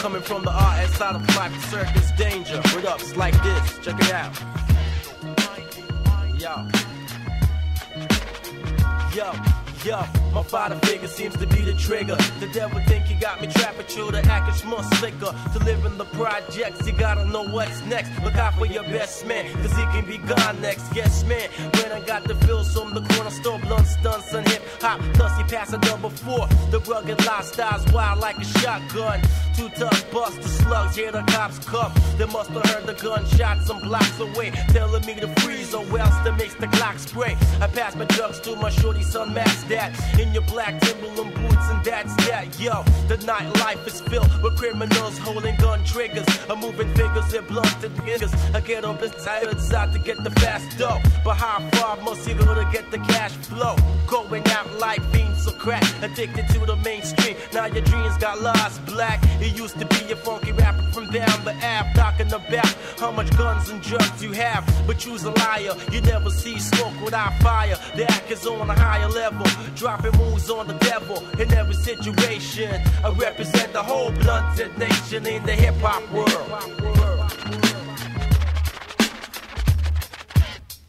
Coming from the RS side of life, circus danger. What up? It's like this. Check it out. Yo. Yo. Yo, my father figure seems to be the trigger. The devil think he got me trapped with you, the acting more slicker. To live in the projects, you gotta know what's next. Look out for your best man, cause he can be gone next. Yes, man, when I got the bills from the corner store, blunt stunts and hip hop. Passed a double four. The rugged lifestyle's wild like a shotgun. Two tough bust the slugs, yeah, the cops come. They must have heard the gunshot some blocks away, telling me to freeze or else to makes the clock spray. I pass my drugs to my shorty son, mask that. In your black Timberland boots, and that's that. Yo, the nightlife is filled with criminals holding gun triggers. I'm moving fingers and blunted niggas. I get and tired out to get the fast dough. But how far must you go to get the cash flow? Going out like fiends crack, addicted to the mainstream. Now your dreams got lost black. It used to be a funky rapper from down the app, talking about how much guns and drugs you have. But you's a liar, you never see smoke without fire. The act is on a higher level, dropping moves on the devil in every situation. I represent the whole blunted nation in the hip hop world.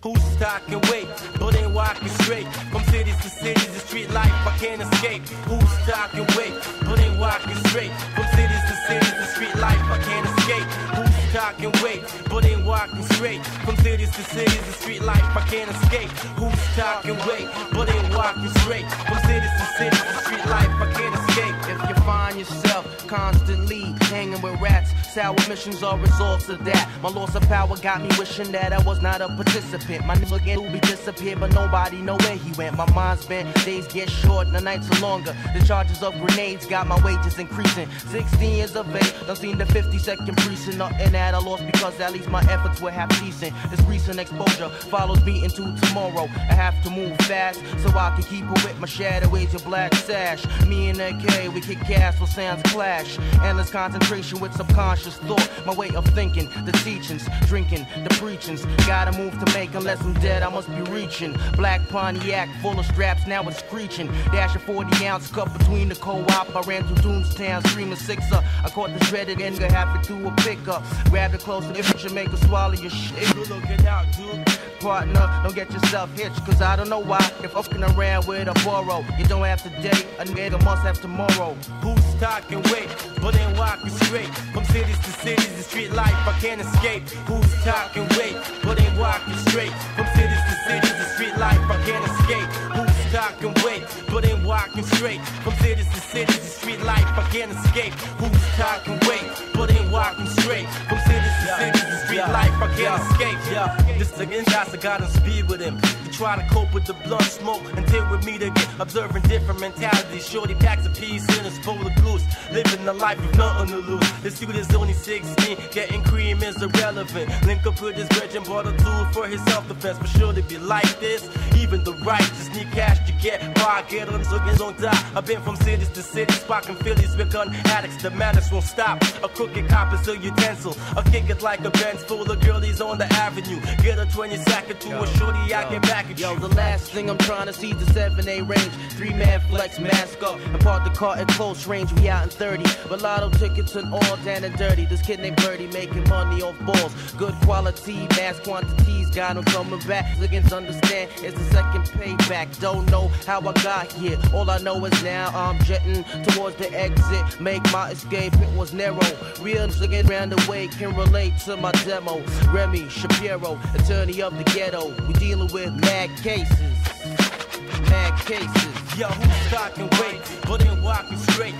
Who's talking weight, but ain't walking straight from cities to cities? The street life I can't escape. Who's talking weight, but ain't walking straight from cities to cities? The street life I can't escape. Who's talking weight, but ain't walking straight from cities to cities? The street life I can't escape. Who's talking but ain't walking straight from cities to cities? The street life I can't escape. If you find yourself constantly with sour missions are results of that. My loss of power got me wishing that I was not a participant. My nigga again be disappeared, but nobody know where he went. My mind's been days get short and the nights are longer. The charges of grenades got my wages increasing. 16 years of age, done seen the 50 second precinct. Nothing that I lost because at least my efforts were half decent. This recent exposure follows me into tomorrow. I have to move fast so I can keep up with my shadow waves, your black sash. Me and that K, we kick gas while sounds clash. Endless concentration with subconscious thought. My way of thinking, the teachings, drinking, the preachings. Gotta move to make unless I'm dead, I must be reaching. Black Pontiac, full of straps, now it's screeching. Dash a 40 ounce cup between the co op. I ran through Doomstown, screaming sixer. I caught the shredded anger halfway through a pickup. Grab it close, and if you make her swallow your shit. Good looking out, dude. Partner, don't get yourself hitched, cause I don't know why. If fucking around with a borrow, you don't have to date, a nigga must have tomorrow. Who's talking weight, but ain't walking straight from cities to cities? The street life I can't escape. Who's talking weight, but ain't walking straight from cities to cities? The street life I can't escape. Who's talking weight, but ain't walking straight from cities to cities? The street life I can't escape. Who's talking weight, but ain't walking straight from cities The street life I can't escape. Yeah, this again, shots I got on speed with him. To try to cope with the blunt smoke and deal with me to get observing different mentalities. Shorty packs a piece in his bowl of goose, living the life with nothing to lose. This dude is only 16, getting cream is irrelevant. Link up with his bridge and bought a tool for his self defense. But sure to be like this, even the righteous need cash get by. Get them so they don't die. I've been from cities to cities, sparking Phillies with gun addicts. The madness won't stop. A crooked cop is a utensil. I kick it like a Benz full of girlies on the avenue. Get a 20 second to a shorty, I get back at Yo, you. the last thing I'm trying to see is the 7A range. Three man flex, mask up, and park the car at close range. We out in 30. But lotto tickets and all down and dirty. This kid named Birdie making money off balls. Good quality, mass quantities. Got him coming back. Niggas understand it's the second payback. Don't know how I got here. All I know is now I'm jetting towards the exit. Make my escape, it was narrow. Real niggas around the way can relate to my demo. Remy Shapiro, attorney of the ghetto. We dealing with mad cases. Mad cases. Yo, who's talking weight, but ain't walking straight